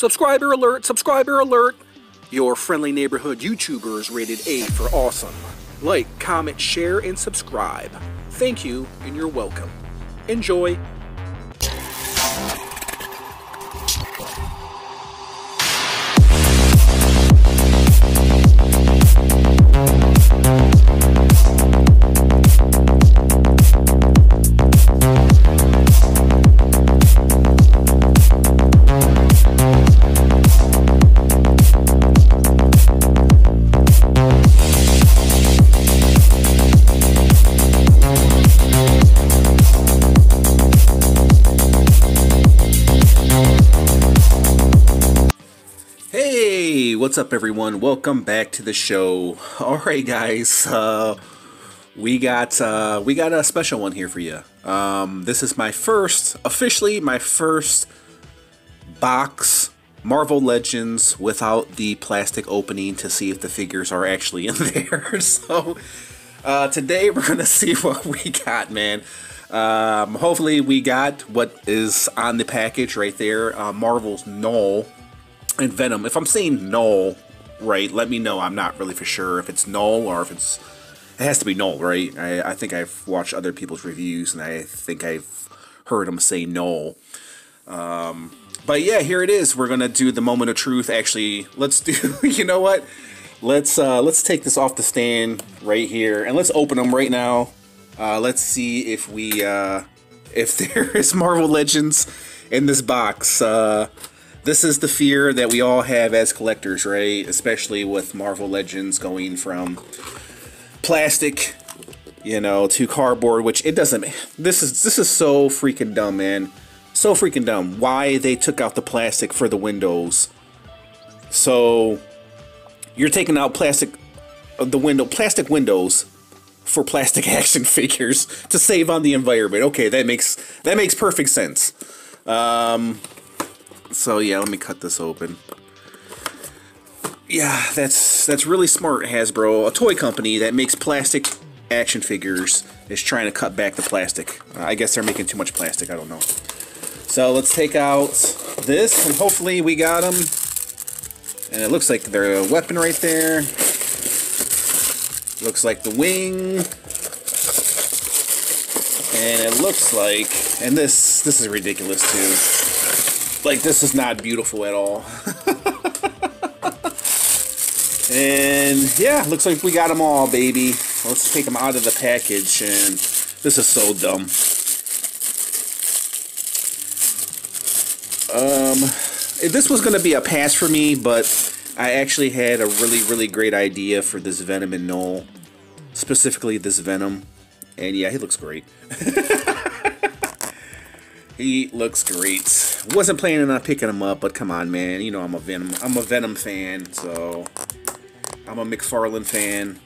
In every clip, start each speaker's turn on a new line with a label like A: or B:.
A: Subscriber alert, subscriber alert. Your friendly neighborhood YouTubers rated A for awesome. Like, comment, share, and subscribe. Thank you, and you're welcome. Enjoy. What's up, everyone? Welcome back to the show. All right, guys, uh, we got uh, we got a special one here for you. Um, this is my first, officially my first box Marvel Legends without the plastic opening to see if the figures are actually in there. so uh, today we're gonna see what we got, man. Um, hopefully we got what is on the package right there. Uh, Marvel's Knull and Venom. If I'm saying Knull right, let me know. I'm not really for sure if it's Knull or if it's. It has to be Knull, right? I, I think I've watched other people's reviews and I think I've heard them say Knull. Um, but yeah, here it is. We're gonna do the moment of truth. Actually, let's do. You know what? Let's uh, let's take this off the stand right here and let's open them right now. Uh, let's see if we uh, if there is Marvel Legends in this box. Uh, this is the fear that we all have as collectors, right? Especially with Marvel Legends going from plastic, you know, to cardboard, which it doesn't. This is this is so freaking dumb, man. So freaking dumb. Why they took out the plastic for the windows? So you're taking out plastic, uh, the window, plastic windows for plastic action figures to save on the environment. Okay, that makes that makes perfect sense. Um, so yeah, let me cut this open. Yeah, that's that's really smart, Hasbro. A toy company that makes plastic action figures is trying to cut back the plastic. Uh, I guess they're making too much plastic. I don't know. So let's take out this, and hopefully we got them. And it looks like their weapon right there. Looks like the wing. And it looks like, and this this is ridiculous too. Like this is not beautiful at all. and yeah, looks like we got them all, baby. Let's take them out of the package, and this is so dumb. Um, this was gonna be a pass for me, but I actually had a really, really great idea for this Venom and Knull. Specifically, this Venom. And yeah, he looks great. he looks great. Wasn't planning on picking him up, but come on, man. You know I'm a Venom. I'm a Venom fan, so I'm a McFarlane fan.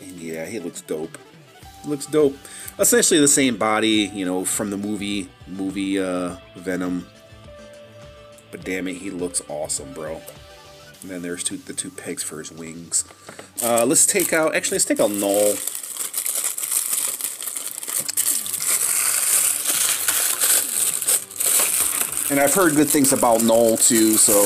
A: And yeah, he looks dope. Looks dope. Essentially the same body, you know, from the movie movie uh, Venom. But damn it, he looks awesome, bro. And then there's two, the two pegs for his wings. Uh, let's take out, actually, let's take out Knull. And I've heard good things about Knull, too, so...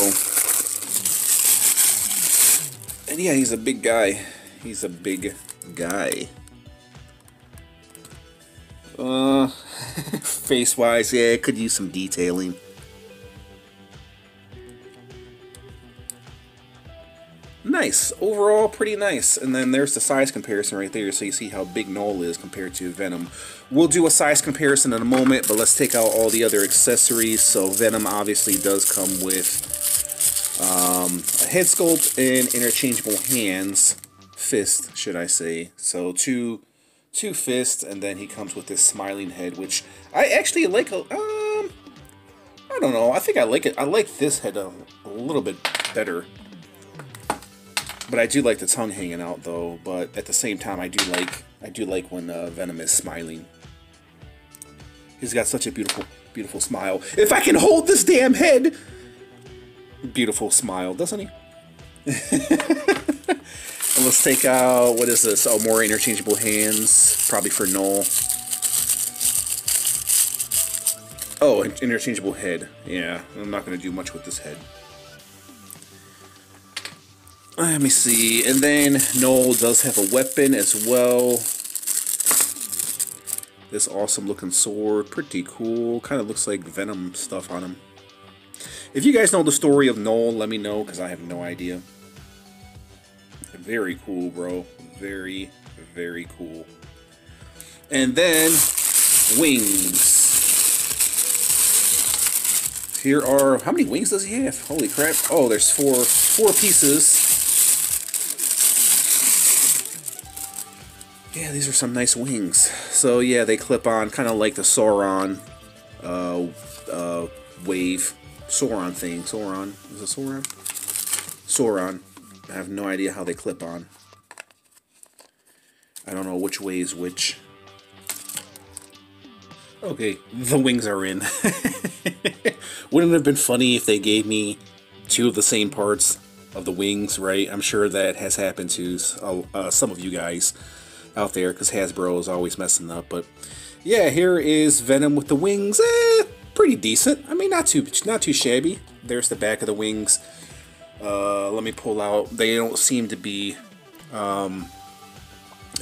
A: And yeah, he's a big guy. He's a big guy. Uh, face-wise, yeah, it could use some detailing. Nice. Overall, pretty nice. And then there's the size comparison right there, so you see how big Knull is compared to Venom. We'll do a size comparison in a moment, but let's take out all the other accessories. So Venom obviously does come with um, a head sculpt and interchangeable hands. Fist, should I say. So two two fists, and then he comes with this smiling head, which I actually like. A, um, I don't know. I think I like it. I like this head a, a little bit better. But I do like the tongue hanging out though. But at the same time, I do like I do like when uh, Venom is smiling. He's got such a beautiful, beautiful smile. If I can hold this damn head, beautiful smile, doesn't he? and let's take out what is this? Oh, more interchangeable hands, probably for Knull. Oh, interchangeable head. Yeah, I'm not to do much with this head. Let me see. And then Knull does have a weapon as well. This awesome looking sword. Pretty cool. Kind of looks like Venom stuff on him. If you guys know the story of Knull, let me know because I have no idea. Very cool, bro. Very, very cool. And then wings. Here are how many wings does he have? Holy crap! Oh, there's four four pieces. Yeah, these are some nice wings. So yeah, they clip on, kind of like the Sauron uh, uh, wave. Sauron thing. Sauron. Is it Sauron? Sauron. I have no idea how they clip on. I don't know which way is which. Okay, the wings are in. Wouldn't it have been funny if they gave me two of the same parts of the wings, right? I'm sure that has happened to uh, uh some of you guys out there because Hasbro is always messing up. But yeah, here is Venom with the wings. Eh, pretty decent. I mean, not too not too shabby. There's the back of the wings. Uh, let me pull out. They don't seem to be um,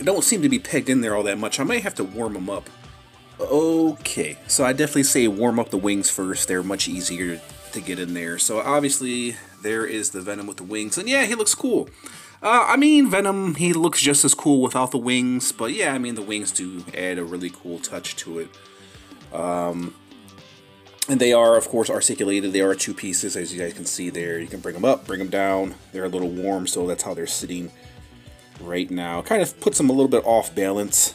A: don't seem to be pegged in there all that much. I might have to warm them up. Okay, so I definitely say warm up the wings first. They're much easier to get in there. So obviously there is the Venom with the wings, and yeah, he looks cool. Uh, I mean, Venom, he looks just as cool without the wings, but yeah, I mean, the wings do add a really cool touch to it. Um, and they are, of course, articulated. They are two pieces, as you guys can see there. You can bring them up, bring them down. They're a little warm, so that's how they're sitting right now. Kind of puts them a little bit off balance.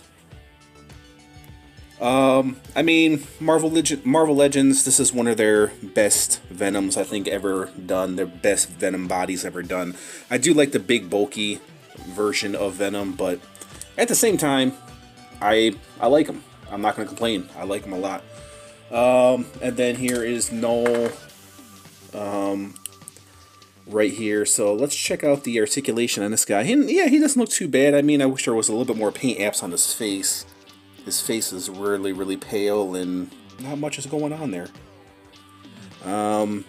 A: Um, I mean, Marvel, Marvel Legends, this is one of their best Venoms, I think, ever done. Their best Venom bodies ever done. I do like the big, bulky version of Venom, but at the same time, I I like them. I'm not going to complain. I like them a lot. Um, and then here is Knull um, right here. So let's check out the articulation on this guy. He, yeah, he doesn't look too bad. I mean, I wish there was a little bit more paint apps on his face. His face is really, really pale and not much is going on there. Um,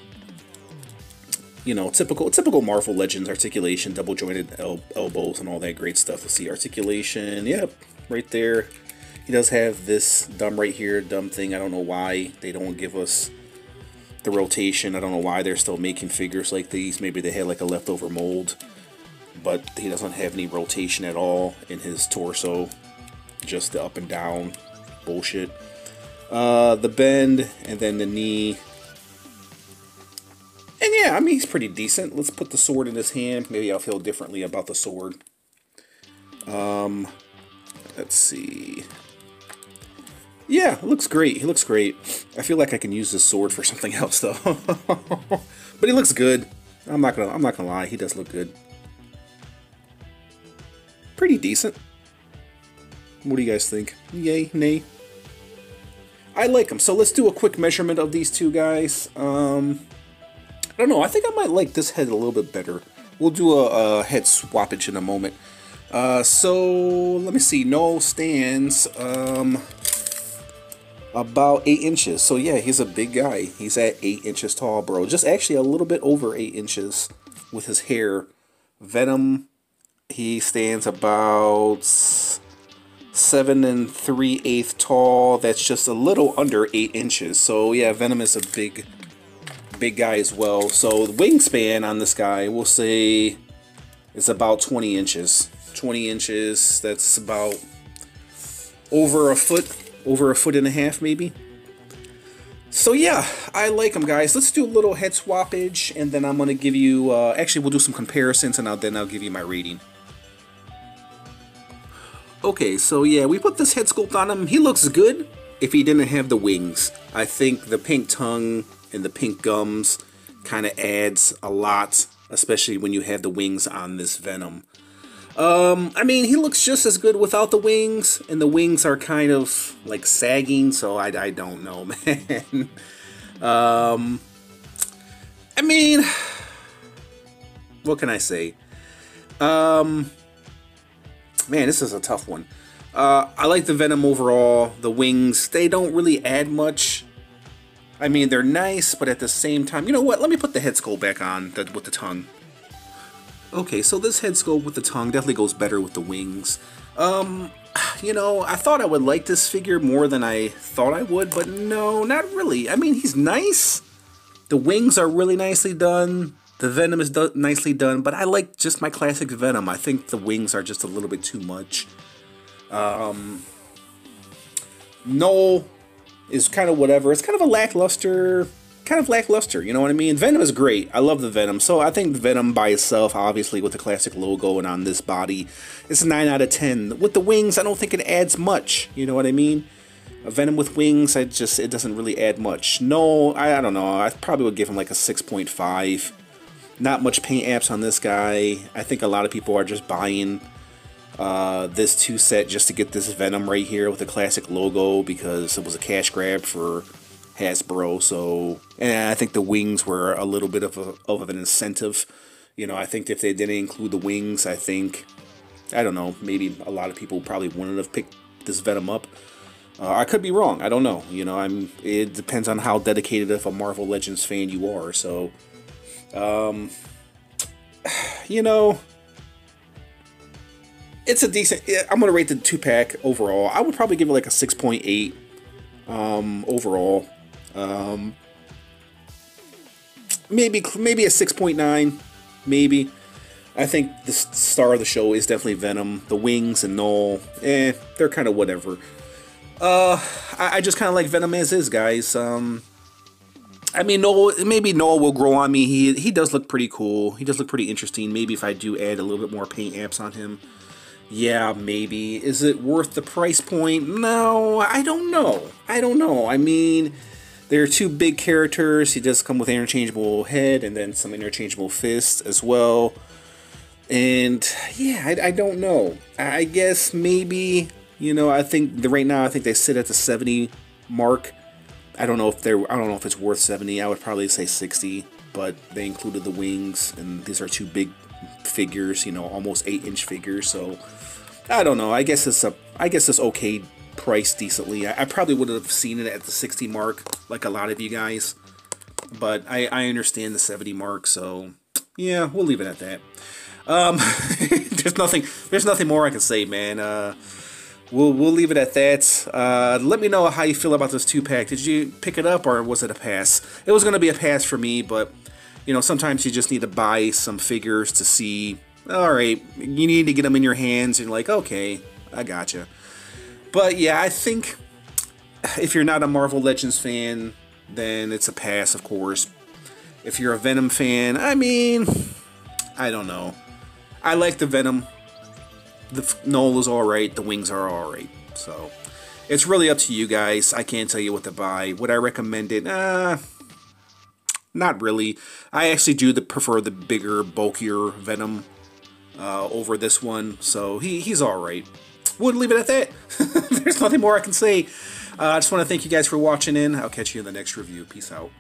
A: you know, typical typical Marvel Legends articulation, double jointed el elbows and all that great stuff. Let's see, articulation, yep, right there. He does have this dumb right here, dumb thing. I don't know why they don't give us the rotation. I don't know why they're still making figures like these. Maybe they had like a leftover mold, but he doesn't have any rotation at all in his torso just the up and down bullshit. Uh, the bend and then the knee. And yeah, I mean, he's pretty decent. Let's put the sword in his hand. Maybe I'll feel differently about the sword. Um, let's see. Yeah, looks great. He looks great. I feel like I can use this sword for something else though. but he looks good. I'm not gonna I'm not gonna lie, he does look good. Pretty decent. What do you guys think? Yay, nay? I like them. So let's do a quick measurement of these two guys. Um, I don't know. I think I might like this head a little bit better. We'll do a, a head swappage in a moment. Uh, so let me see. Knull stands um, about eight inches. So yeah, he's a big guy. He's at eight inches tall, bro. Just actually a little bit over eight inches with his hair. Venom, he stands about seven and three eighth tall. That's just a little under eight inches. So yeah, Venom is a big, big guy as well. So the wingspan on this guy, we'll say, is about 20 inches. 20 inches. That's about over a foot, over a foot and a half maybe. So yeah, I like them, guys. Let's do a little head swappage, and then I'm gonna give you. Uh, actually, we'll do some comparisons, and I'll, then I'll give you my rating. Okay, so yeah, we put this head sculpt on him. He looks good if he didn't have the wings. I think the pink tongue and the pink gums kind of adds a lot, especially when you have the wings on this Venom. Um, I mean, he looks just as good without the wings, and the wings are kind of like sagging, so I, I don't know, man. um, I mean, what can I say? Um, man, this is a tough one. Uh, I like the Venom overall. The wings, they don't really add much. I mean, they're nice, but at the same time, you know what? Let me put the head sculpt back on the, with the tongue. Okay, so this head sculpt with the tongue definitely goes better with the wings. Um, you know, I thought I would like this figure more than I thought I would, but no, not really. I mean, he's nice. The wings are really nicely done. The Venom is do nicely done, but I like just my classic Venom. I think the wings are just a little bit too much. Um, Knull is kind of whatever. It's kind of a lackluster, kind of lackluster. You know what I mean? Venom is great. I love the Venom. So I think the Venom by itself, obviously with the classic logo and on this body, it's a nine out of ten. With the wings, I don't think it adds much. You know what I mean? A Venom with wings, I just it doesn't really add much. No, I, I don't know. I probably would give him like a six point five. Not much paint apps on this guy. I think a lot of people are just buying uh, this two set just to get this Venom right here with the classic logo because it was a cash grab for Hasbro. So, and I think the wings were a little bit of, a, of an incentive. You know, I think if they didn't include the wings, I think, I don't know, maybe a lot of people probably wouldn't have picked this Venom up. Uh, I could be wrong. I don't know. You know, I'm. It depends on how dedicated of a Marvel Legends fan you are. So, um, you know, it's a decent. I'm gonna rate the two pack overall. I would probably give it like a 6.8 um, overall. Um, maybe maybe a 6.9, maybe. I think the star of the show is definitely Venom. The Wings and Knull, eh, they're kind of whatever. Uh, I, I just kind of like Venom as is, guys. Um, I mean, Knull, maybe Knull will grow on me. He he does look pretty cool. He does look pretty interesting. Maybe if I do add a little bit more paint apps on him, yeah, maybe. Is it worth the price point? No, I don't know. I don't know. I mean, there are two big characters. He does come with interchangeable head and then some interchangeable fists as well. And yeah, I, I don't know. I guess maybe, you know, I think the, right now I think they sit at the 70 mark. I don't know if they're I don't know if it's worth 70. I would probably say 60, but they included the wings and these are two big figures, you know, almost 8 inch figures, so I don't know. I guess it's a I guess it's okay price decently. I, I probably would have seen it at the 60 mark like a lot of you guys. But I, I understand the 70 mark, so yeah, we'll leave it at that. Um, there's nothing there's nothing more I can say, man. Uh, we'll we'll leave it at that. Uh, let me know how you feel about this two pack. Did you pick it up or was it a pass? It was gonna be a pass for me, but you know sometimes you just need to buy some figures to see all right, you need to get them in your hands. And you're like, okay, I gotcha. But yeah, I think if you're not a Marvel Legends fan, then it's a pass, of course. If you're a Venom fan, I mean, I don't know. I like the Venom. The Knull is alright. The wings are alright. So, it's really up to you guys. I can't tell you what to buy. Would I recommend it? Uh, not really. I actually do the, prefer the bigger, bulkier Venom uh, over this one. So he, he's all right. We'll leave it at that. There's nothing more I can say. Uh, I just want to thank you guys for watching in. I'll catch you in the next review. Peace out.